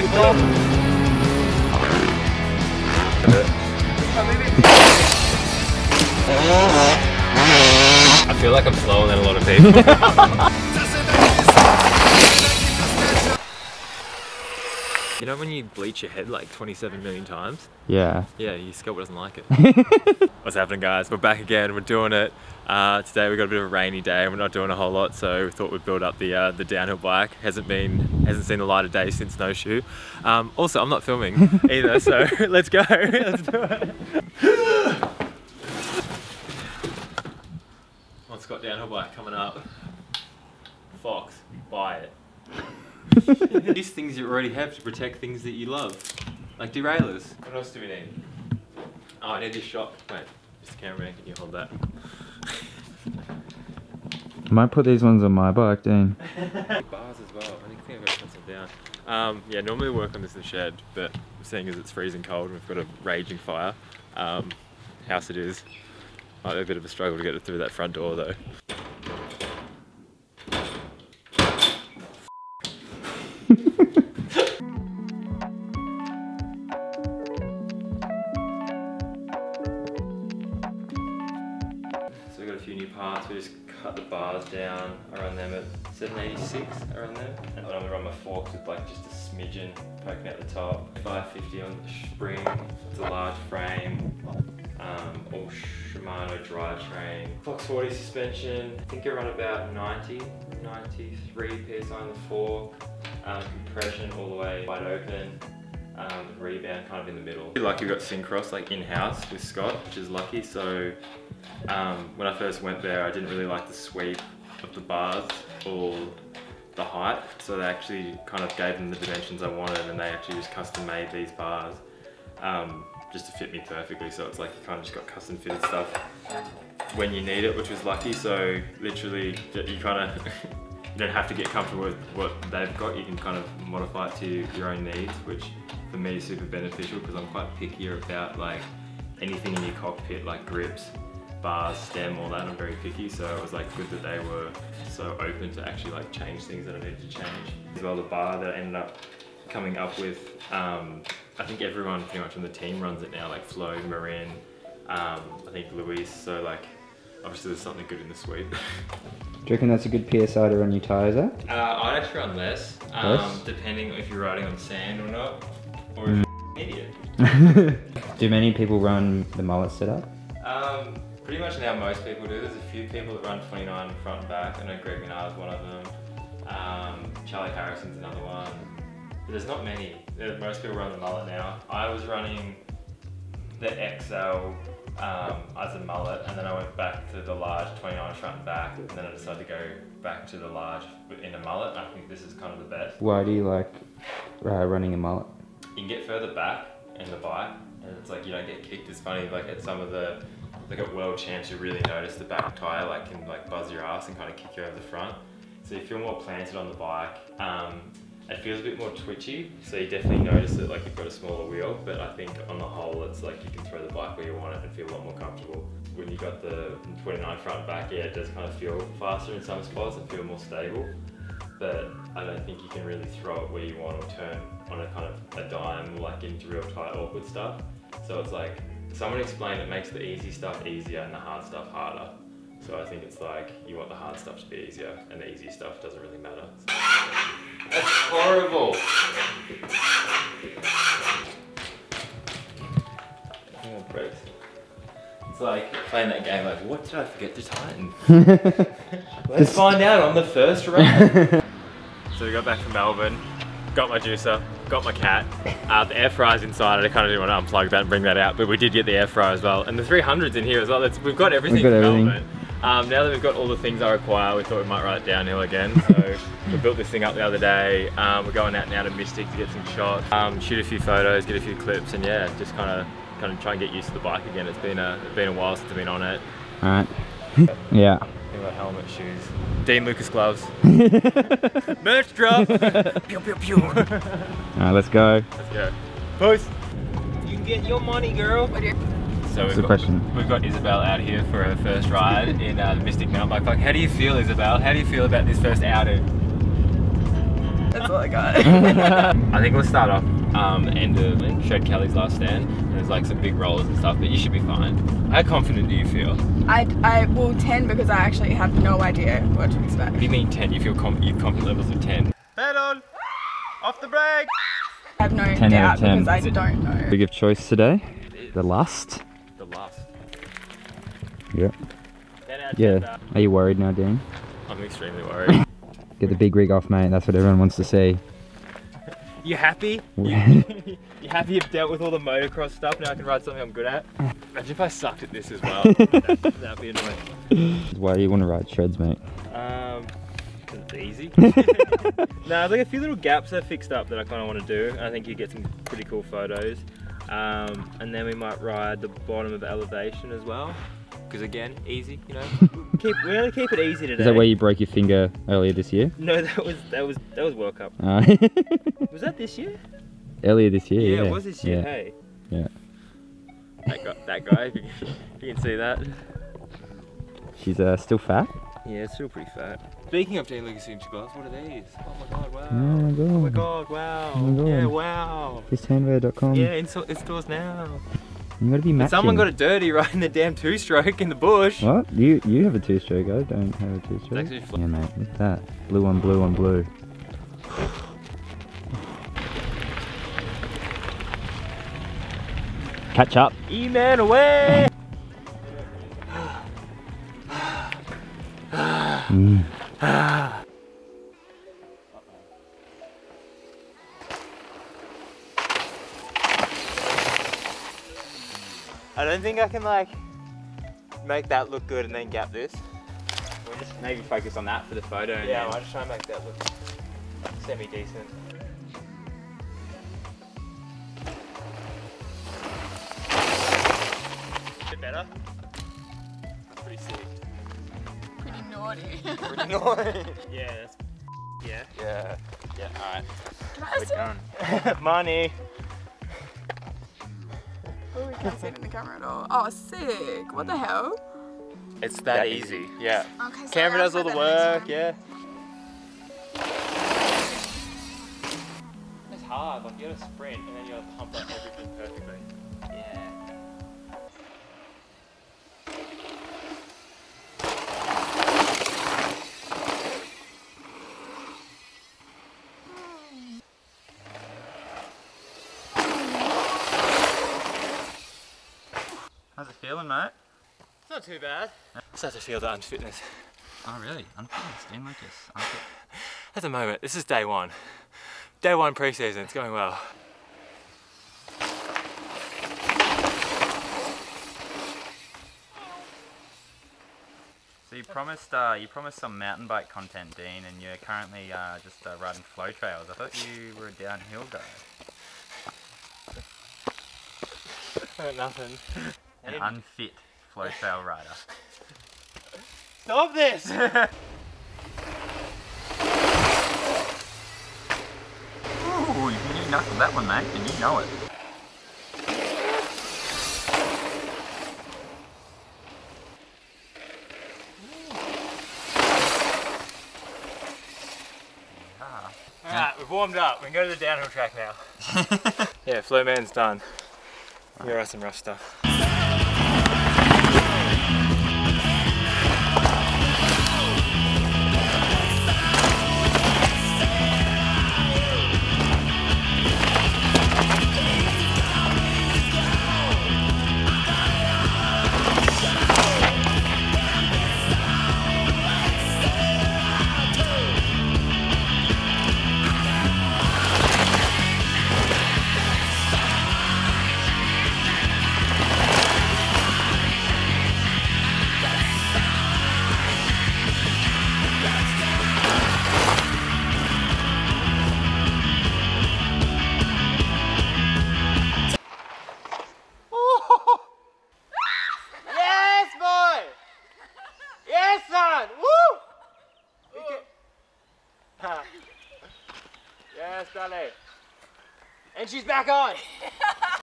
I feel like I'm slower than a lot of people. You know when you bleach your head like 27 million times? Yeah. Yeah, your scalp doesn't like it. What's happening guys? We're back again, we're doing it. Uh, today we've got a bit of a rainy day and we're not doing a whole lot so we thought we'd build up the uh, the downhill bike. Hasn't been, hasn't seen the light of day since Snowshoe. Um, also, I'm not filming either so let's go, let's do it. What's got downhill bike coming up? Fox, buy it. These things you already have to protect things that you love. Like derailleurs. What else do we need? Oh, I need this shot. Wait, just Mr. Cameraman, can you hold that? I might put these ones on my bike, Dean. Bars as well. I think I've got to put some down. Um, yeah, normally we work on this in the shed, but seeing as it's freezing cold and we've got a raging fire, um, house it is. Might be a bit of a struggle to get it through that front door though. A few new parts. We just cut the bars down. I run them at 786 around there. And I'm gonna run my forks with like just a smidgen poking out the top. 550 on the spring. It's a large frame. Um, all Shimano drivetrain. Fox 40 suspension. I think I run about 90, 93 psi on the fork. Um, compression all the way wide open. Um, rebound kind of in the middle. Lucky we got Syncross like in-house with Scott, which is lucky. So um, when I first went there, I didn't really like the sweep of the bars or the height. So they actually kind of gave them the dimensions I wanted and they actually just custom made these bars um, just to fit me perfectly. So it's like you kind of just got custom fitted stuff when you need it, which was lucky. So literally you kind of, don't have to get comfortable with what they've got. You can kind of modify it to your own needs, which for me is super beneficial because I'm quite pickier about like anything in your cockpit, like grips, bars, stem, all that. I'm very picky, so it was like good that they were so open to actually like change things that I needed to change. As well, the bar that I ended up coming up with, um, I think everyone pretty much on the team runs it now, like Flo, Marin, um, I think Luis. So like, obviously there's something good in the sweep. Do you reckon that's a good PSI to run your tyres at? Uh, I'd actually run less, um, Less? depending if you're riding on sand or not, or if you're an idiot. Do many people run the mullet setup? Um, pretty much now most people do. There's a few people that run 29 front and back. I know Greg Minnaar's one of them. Um, Charlie Harrison's another one. But there's not many. Most people run the mullet now. I was running the XL um, as a mullet and then I went back to the large 29 front and back and then I decided to go back to the large in a mullet. I think this is kind of the best. Why do you like uh, running a mullet? you can get further back in the bike and it's like you don't get kicked as funny like at some of the like at world champs you really notice the back tire like can like buzz your ass and kind of kick you over the front so you feel more planted on the bike um, it feels a bit more twitchy so you definitely notice that like you've got a smaller wheel but I think on the whole it's like you can throw the bike where you want it and feel a lot more comfortable when you got the 29 front back yeah it does kind of feel faster in some spots and feel more stable but I don't think you can really throw it where you want or turn on a kind of a dime like into real tight awkward stuff. So it's like someone explained it makes the easy stuff easier and the hard stuff harder. So I think it's like you want the hard stuff to be easier and the easy stuff doesn't really matter. That's horrible. It's like playing that game like, what did I forget to tighten? Let's find out on the first run. so we got back from Melbourne, got my juicer, got my cat. Uh, the air fryer's inside, I kind of didn't want to unplug that and bring that out, but we did get the air fryer as well. And the 300's in here as well. It's, we've got everything We've got from everything. Melbourne. Um, now that we've got all the things I require, we thought we might ride it downhill again. So we built this thing up the other day. Um, we're going out now to Mystic to get some shots, um, shoot a few photos, get a few clips, and yeah, just kind of kind of try and get used to the bike again. It's been a it's been a while since I've been on it. Alright. yeah. Think about helmet, shoes. Dean Lucas gloves. Merch drop. pew pew pew. Let's Alright, let's go. go. Post. You can get your money, girl. So we've the got, question? we've got Isabel out here for her first ride in uh, the Mystic Mountain Bike Park. How do you feel, Isabel? How do you feel about this first outing? That's all I got. I think we'll start off um, end of like, Shred Kelly's last stand. And there's like some big rollers and stuff, but you should be fine. How confident do you feel? I, I will 10 because I actually have no idea what to expect. What do you mean 10? You feel com- you confident levels of 10? Head on, Off the brake! I have no 10 out doubt of 10. because I don't know. Big of choice today. The last. Yeah. 10 out of 10, Yeah. uh, Are you worried now, Dean? I'm extremely worried. Get the big rig off, mate. That's what everyone wants to see. you happy? You, you happy you've dealt with all the motocross stuff? Now I can ride something I'm good at? Imagine if I sucked at this as well. that'd, that'd be annoying. Why do you want to ride shreds, mate? Um, 'cause it's easy. no, there's like a few little gaps I fixed up that I kind of want to do. I think you get some pretty cool photos. Um, and then we might ride the bottom of elevation as well. Because again, easy, you know. keep, we're gonna keep it easy today. Is that where you broke your finger earlier this year? No, that was that was that was World Cup. Uh, Was that this year? earlier this year, yeah. it was this year. Yeah. Hey. Yeah. That guy, that guy. If you, can, if you can see that. She's uh, still fat. Yeah, it's still pretty fat. Speaking of Dean Lucas Inch glass, what are these? Oh my god! Wow. Oh my god. Oh my god! Wow. Oh my Yeah. God. Wow. FistHandwear.com. Yeah, in, so, in stores now. You gotta be But matching. someone got it dirty riding the damn two-stroke in the bush. What? You you have a two stroke. I don't have a two stroke. actually fl- Yeah, mate. Look at that. Blue on blue on blue. Catch up. E-man away! Mm. I don't think I can like make that look good and then gap this. We'll just maybe focus on that for the photo. Yeah, I then- might just try and make that look semi-decent. Bit better. That's pretty sick. Pretty naughty. Pretty annoying. yeah, that's yeah. Yeah. Yeah, alright. Can I see? We're done. Money. Oh, we can't see it in the camera at all. Oh, sick. What the hell? It's that, That easy. Yeah. Okay, so Camera does all the work, next yeah. It's hard, like you gotta sprint and then you gotta pump up everything perfectly. How's mate? It's not too bad. Start to feel the unfitness. Oh, really? Unfitness, Dean Lucas. Unfit. At the moment, this is day one. Day one pre-season, it's going well. So you promised uh, you promised some mountain bike content, Dean, and you're currently uh, just uh, riding flow trails. I thought you were a downhill guy. Nothing. An unfit flow trail rider. Stop this! Ooh, you can knuckled that one, mate, and you know it. Alright, we've warmed up. We can go to the downhill track now. yeah, Flow Man's done. Here are some rough stuff. She's back on.